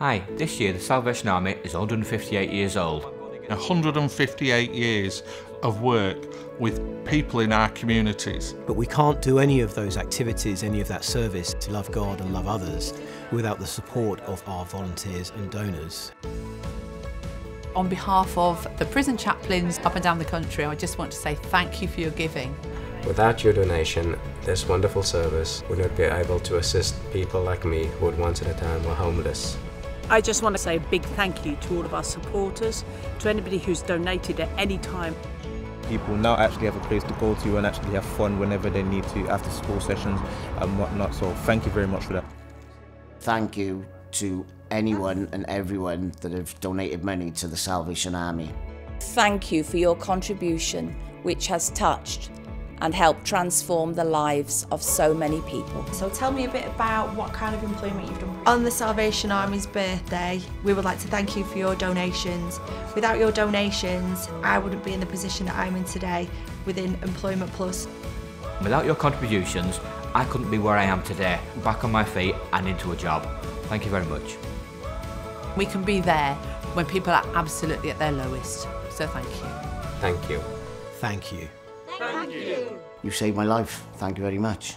Hi, this year the Salvation Army is 158 years old. 158 years of work with people in our communities. But we can't do any of those activities, any of that service to love God and love others without the support of our volunteers and donors. On behalf of the prison chaplains up and down the country, I just want to say thank you for your giving. Without your donation, this wonderful service would not be able to assist people like me who at once at a time were homeless. I just want to say a big thank you to all of our supporters, to anybody who's donated at any time. People now actually have a place to go to and actually have fun whenever they need to after school sessions and whatnot. So thank you very much for that. Thank you to anyone and everyone that have donated money to the Salvation Army. Thank you for your contribution, which has touched and help transform the lives of so many people. So tell me a bit about what kind of employment you've done. On the Salvation Army's birthday, we would like to thank you for your donations. Without your donations, I wouldn't be in the position that I'm in today within Employment Plus. Without your contributions, I couldn't be where I am today, back on my feet and into a job. Thank you very much. We can be there when people are absolutely at their lowest. So thank you. thank you. Thank you. Thank you. You saved my life. Thank you very much.